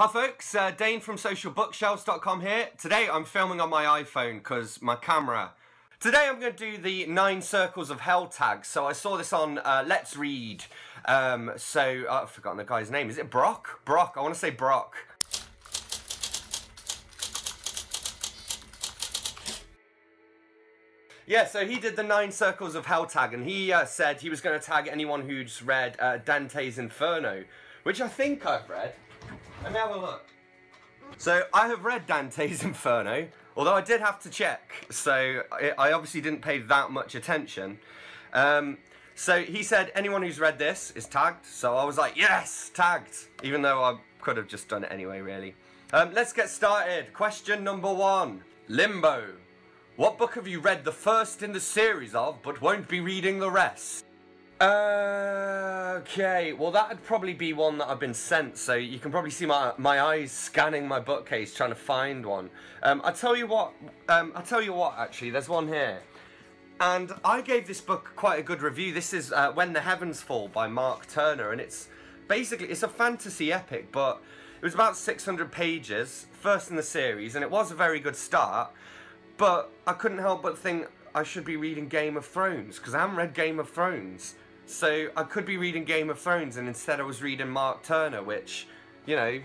Hi folks, uh, Dane from socialbookshelves.com here. Today I'm filming on my iPhone because my camera. Today I'm going to do the nine circles of hell tag. So I saw this on uh, Let's Read. Um, so uh, I've forgotten the guy's name. Is it Brock? Brock. I want to say Brock. Yeah, so he did the nine circles of hell tag, and he uh, said he was going to tag anyone who's read uh, Dante's Inferno, which I think I've read. Let me have a look. So I have read Dante's Inferno, although I did have to check, so I, obviously didn't pay that much attention. Um, so he said anyone who's read this is tagged, so I was like, yes, tagged, even though I could have just done it anyway, really. Um, let's get started. Question number one, Limbo. What book have you read the first in the series of, but won't be reading the rest? Okay, well that'd probably be one that I've been sent, so you can probably see my my eyes scanning my bookcase trying to find one. Um, I tell you what, um, I tell you what. Actually, there's one here, and I gave this book quite a good review. This is uh, When the Heavens Fall by Marc Turner, and it's basically it's a fantasy epic, but it was about 600 pages, first in the series, and it was a very good start. But I couldn't help but think I should be reading Game of Thrones because I haven't read Game of Thrones. So I could be reading Game of Thrones and instead I was reading Marc Turner, which, you know,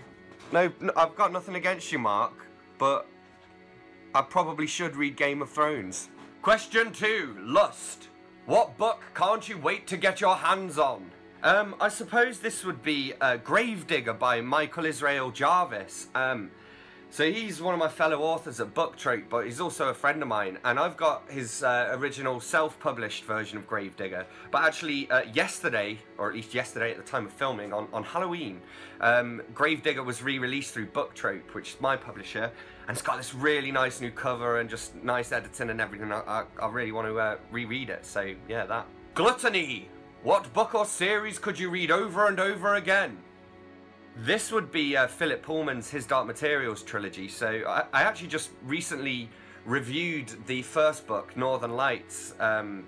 no, no I've got nothing against you, Marc, but I probably should read Game of Thrones. Question two, Lust. What book can't you wait to get your hands on? Um, I suppose this would be uh, Gravedigger by Michael Israel Jarvis. Um, so he's one of my fellow authors at Booktrope, but he's also a friend of mine, and I've got his uh, original self-published version of Gravedigger. But actually, uh, yesterday, or at least yesterday at the time of filming, on, on Halloween, um, Gravedigger was re-released through Booktrope, which is my publisher, and it's got this really nice new cover and just nice editing and everything. I, I, I really want to uh, reread it, so yeah, that. Gluttony! What book or series could you read over and over again? This would be uh, Philip Pullman's His Dark Materials trilogy. So I, I, actually just recently reviewed the first book, Northern Lights. Um,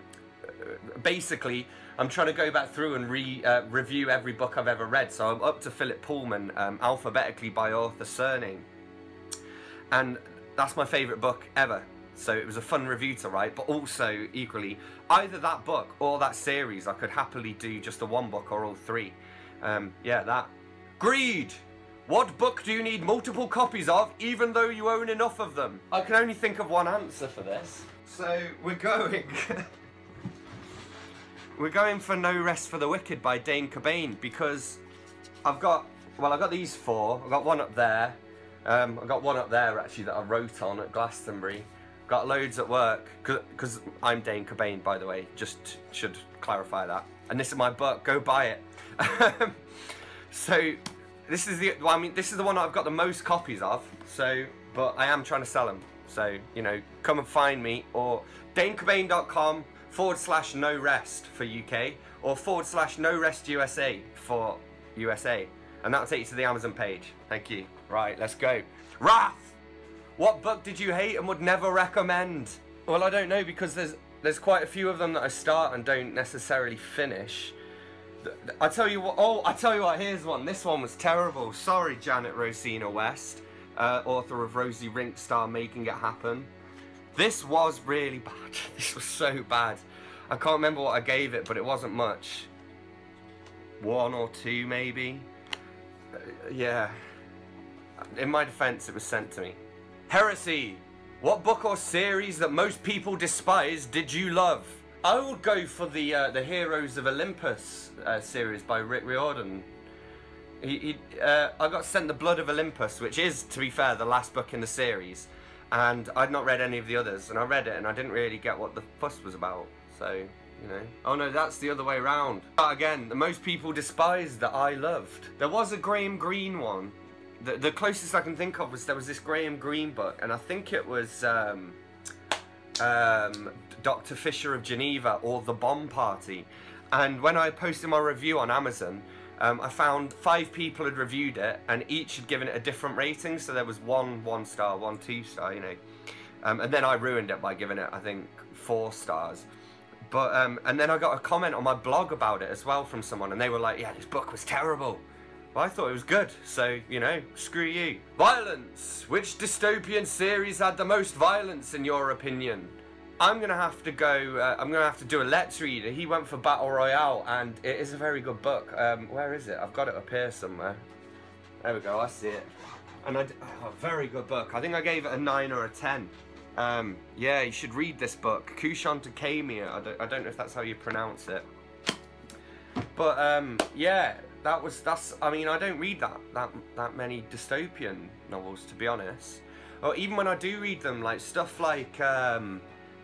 basically, I'm trying to go back through and re uh, review every book I've ever read. So I'm up to Philip Pullman, um, alphabetically by author surname. And that's my favourite book ever. So it was a fun review to write, but also equally, either that book or that series, I could happily do just the one book or all three. Um, yeah, that Greed! What book do you need multiple copies of, even though you own enough of them? I can only think of one answer for this. So, we're going... we're going for No Rest for the Wicked by Dane Cobain, because I've got... Well, I've got these four. I've got one up there. Um, I've got one up there, actually, that I wrote on at Glastonbury. Got loads at work, because I'm Dane Cobain, by the way. Just should clarify that. And this is my book. Go buy it. So this is the well, I mean this is the one I've got the most copies of. So but I am trying to sell them. So you know come and find me or danecobain.com forward slash no rest for UK or forward slash no rest USA for USA. And that'll take you to the Amazon page. Thank you. Right, let's go. Wrath! What book did you hate and would never recommend? Well, I don't know because there's there's quite a few of them that I start and don't necessarily finish. I tell you what. Oh, I tell you what. Here's one. This one was terrible. Sorry, Janet Rosina West, uh, author of Rosie Rinkstar, Making It Happen. This was really bad. This was so bad. I can't remember what I gave it, but it wasn't much. One or two, maybe. Uh, yeah. In my defense, it was sent to me. Heresy. What book or series that most people despise did you love? I would go for the uh, the Heroes of Olympus uh, series by Rick Riordan. He, he uh, I got sent the Blood of Olympus, which is, to be fair, the last book in the series, and I'd not read any of the others, and I read it, and I didn't really get what the fuss was about. So, you know. Oh no, that's the other way around. But again, the most people despised that I loved. There was a Graham Greene one. The, the closest I can think of was there was this Graham Greene book, and I think it was. Um, um, Dr. Fischer of Geneva or The Bomb Party. And when I posted my review on Amazon, um, I found five people had reviewed it and each had given it a different rating. So there was one one star, one two star, you know. Um, and then I ruined it by giving it, I think, four stars. But um, and then I got a comment on my blog about it as well from someone, and they were like, "Yeah, this book was terrible." I thought it was good, so, you know, screw you. Violence! Which dystopian series had the most violence in your opinion? I'm gonna have to go. Uh, I'm gonna have to do a Let's Reader. He went for Battle Royale, and it is a very good book. Um, where is it? I've got it up here somewhere. There we go. I see it. And I, oh, very good book. I think I gave it a nine or a ten. Um, yeah, you should read this book, Koushun Takami. I don't, I don't know if that's how you pronounce it. But um, yeah, that was that's. I mean, I don't read that that that many dystopian novels to be honest. Or even when I do read them, like stuff like. Um,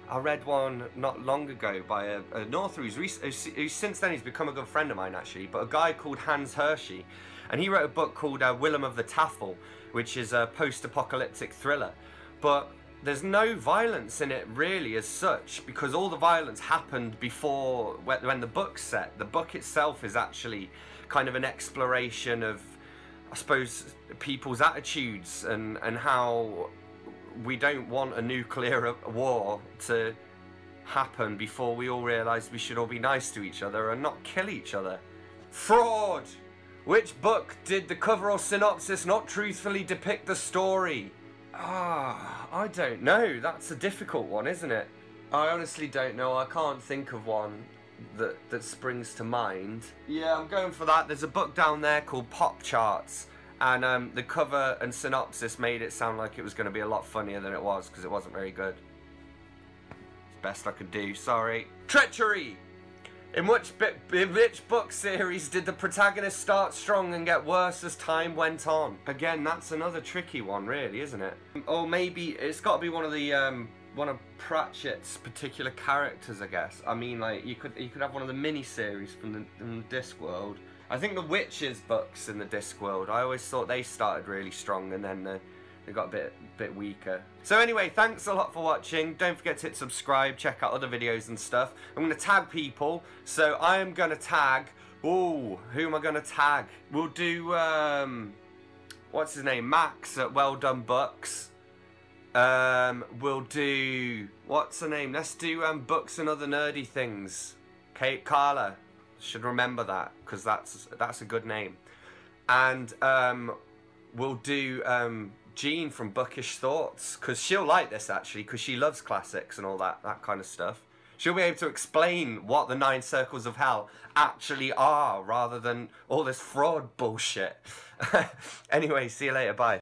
I read one not long ago by a, a North who's, who's, since then he's become a good friend of mine actually, but a guy called Hans Hershey and he wrote a book called uh, Willem of the Taffel, which is a post-apocalyptic thriller. But there's no violence in it really as such because all the violence happened before when the book's set. The book itself is actually kind of an exploration of, I suppose, people's attitudes and, and how we don't want a nuclear war to happen before we all realise we should all be nice to each other and not kill each other. Fraud! Which book did the cover or synopsis not truthfully depict the story? Ah, I don't know. That's a difficult one, isn't it? I honestly don't know. I can't think of one that that springs to mind. Yeah, I'm going for that. There's a book down there called Pop Charts and um, the cover and synopsis made it sound like it was going to be a lot funnier than it was because it wasn't very good. It's best I could do, sorry. Treachery! In which, in which book series did the protagonist start strong and get worse as time went on? Again, that's another tricky one, really, isn't it? Or maybe it's got to be one of the um, one of Pratchett's particular characters, I guess. I mean, like you could you could have one of the mini series from the, from Discworld. I think the Witches books in the Discworld, I always thought they started really strong and then they got a bit bit weaker. So anyway, thanks a lot for watching. Don't forget to hit subscribe, check out other videos and stuff. I'm to tag people. So I am to tag... Oh, who am I to tag? We'll do... Um, what's his name? Max at Well Done Books. Um, we'll do... What's the name? Let's do um, books and other nerdy things. Kate Carla should remember that because that's that's a good name. And um, we'll do um, Jean from Bookish Thoughts because she'll like this actually because she loves classics and all that that kind of stuff. She'll be able to explain what the nine circles of hell actually are rather than all this fraud bullshit. anyway, see you later. Bye.